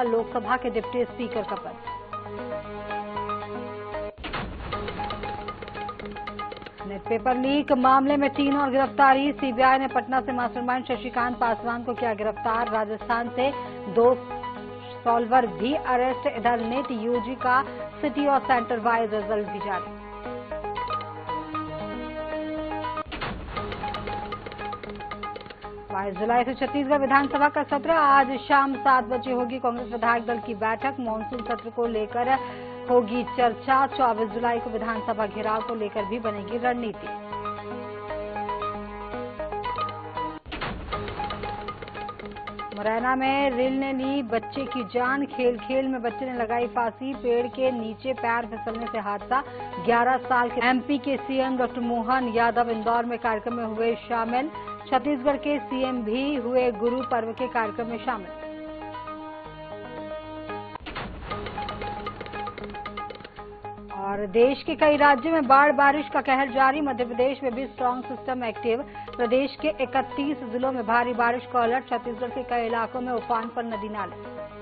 लोकसभा के deputy speaker का पद। पेपर लीक मामले में तीन और गिरफ्तारी। सीबीआई ने पटना से मास्टरमाइंड शशिकांत पासवान को किया गिरफ़्तार। राजस्थान से दो सॉल्वर भी अरेस्ट इधर नेट यूजी का सिटी और सेंटर वाइज रिज़ल्ट भी जारी। 22 जुलाई से छत्तीसगढ़ विधानसभा का सत्र आज शाम सात बजे होगी। कांग्रेस विधायक दल की बैठक, मानसून सत्र को लेकर होगी चर्चा। 24 जुलाई को विधानसभा घेराव को लेकर भी बनेगी रणनीति। मुरैना में रेल ने ली बच्चे की जान। खेल खेल में बच्चे ने लगाई फांसी। पेड़ के नीचे पैर फिसलने से हादसा। 11 साल के एमपी के सीएम डॉक्टर मोहन यादव इंदौर में कार्यक्रम में हुए शामिल। छत्तीसगढ़ के सीएम भी हुए गुरु पर्व के कार्यक्रम में शामिल। और देश के कई राज्यों में बाढ़ बारिश का कहर जारी मध्य प्रदेश में भी स्ट्रांग सिस्टम एक्टिव प्रदेश के 31 जिलों में भारी बारिश का अलर्ट छत्तीसगढ़ के कई इलाकों में उफान पर नदी नाले।